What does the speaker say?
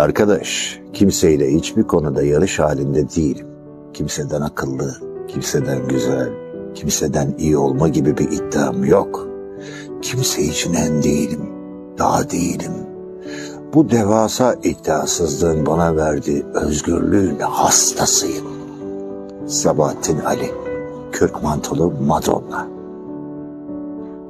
Arkadaş, kimseyle hiçbir konuda yarış halinde değilim. Kimseden akıllı, kimseden güzel, kimseden iyi olma gibi bir iddiam yok. Kimse için en değilim, daha değilim. Bu devasa iddiasızlığın bana verdiği özgürlüğün hastasıyım. Sabahattin Ali, Kürk Mantolu Madonna.